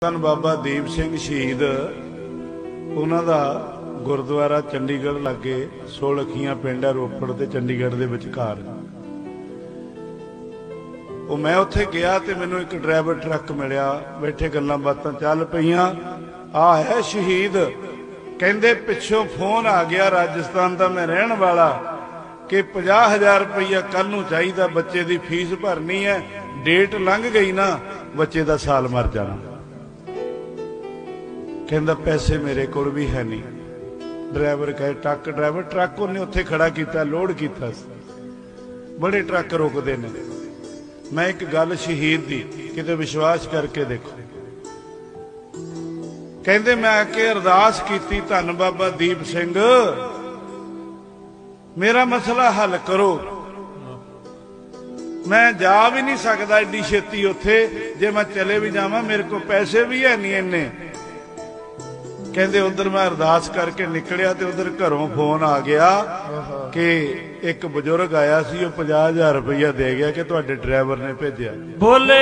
ਧੰਨ ਬਾਬਾ ਦੀਪ ਸਿੰਘ ਸ਼ਹੀਦ। ਉਹਨਾਂ ਦਾ ਗੁਰਦੁਆਰਾ ਚੰਡੀਗੜ੍ਹ ਲਾਗੇ ਸੋਲਖੀਆਂ ਪਿੰਡ ਹੈ ਰੋਪੜ ਤੇ ਚੰਡੀਗੜ੍ਹ ਦੇ ਵਿਚਕਾਰ। ਉਹ ਮੈਂ ਉੱਥੇ ਗਿਆ ਤੇ ਮੈਨੂੰ ਇੱਕ ਡਰਾਈਵਰ ਟਰੱਕ ਮਿਲਿਆ। ਬੈਠੇ ਗੱਲਾਂ ਬਾਤਾਂ ਚੱਲ ਪਈਆਂ। ਆ ਹੈ ਸ਼ਹੀਦ। ਕਹਿੰਦੇ, ਪਿੱਛੋਂ ਫੋਨ ਆ ਗਿਆ, ਰਾਜਸਥਾਨ ਦਾ ਮੈਂ ਰਹਿਣ ਵਾਲਾ। ਕਿ 50000 ਰੁਪਈਆ ਕੱਲ ਨੂੰ ਚਾਹੀਦਾ, ਬੱਚੇ ਦੀ ਫੀਸ ਭਰਨੀ ਹੈ। ਡੇਟ ਲੰਘ ਗਈ ਨਾ, ਬੱਚੇ ਦਾ ਸਾਲ ਮਰ ਜਾਣਾ। ਕਹਿੰਦਾ, ਪੈਸੇ ਮੇਰੇ ਕੋਲ ਵੀ ਹੈ ਨਹੀਂ। ਡਰਾਈਵਰ ਕਹੇ, ਟਰੱਕ ਡਰਾਈਵਰ, ਟਰੱਕ ਉਹਨੇ ਉੱਥੇ ਖੜਾ ਕੀਤਾ, ਲੋਡ ਕੀਤਾ ਸੀ। ਬੜੇ ਟਰੱਕ ਰੁਕਦੇ ਨੇ। ਮੈਂ ਇੱਕ ਗੱਲ ਸ਼ਹੀਦ ਦੀ, ਕਿਤੇ ਵਿਸ਼ਵਾਸ ਕਰਕੇ ਦੇਖੋ। ਕਹਿੰਦੇ, ਮੈਂ ਆ ਕੇ ਅਰਦਾਸ ਕੀਤੀ, ਧੰਨ ਬਾਬਾ ਦੀਪ ਸਿੰਘ। ਮੇਰਾ ਮਸਲਾ ਹੱਲ ਕਰੋ। ਮੈਂ ਜਾ ਵੀ ਨਹੀਂ ਸਕਦਾ, ਏਡੀ ਛੇਤੀ ਉੱਥੇ। ਜੇ ਮੈਂ ਚਲੇ ਵੀ ਜਾਵਾਂ, ਮੇਰੇ ਕੋਲ ਪੈਸੇ ਵੀ ਹੈ ਨਹੀਂ ਇੰਨੇ। ਕਹਿੰਦੇ ਉਧਰ ਮੈਂ ਅਰਦਾਸ ਕਰਕੇ ਨਿਕਲਿਆ ਤੇ ਉਧਰ ਘਰੋਂ ਫੋਨ ਆ ਗਿਆ ਕਿ ਇੱਕ ਬਜ਼ੁਰਗ ਆਇਆ ਸੀ, ਉਹ 50000 ਰੁਪਇਆ ਦੇ ਗਿਆ ਕਿ ਤੁਹਾਡੇ ਡਰਾਈਵਰ ਨੇ ਭੇਜਿਆ। ਬੋਲੇ